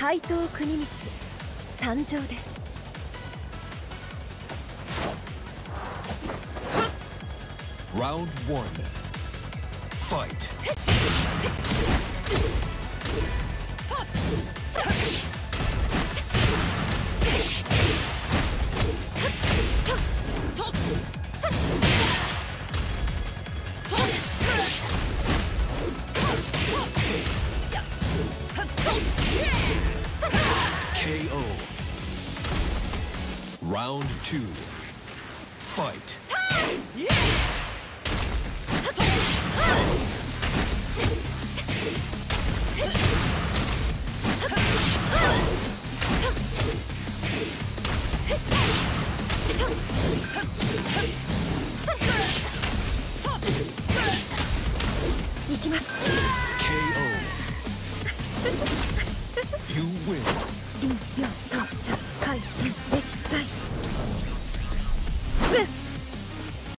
怪盗国光参上です。KO. Round two. Fight. KO. You win. 陰陽当社怪人列罪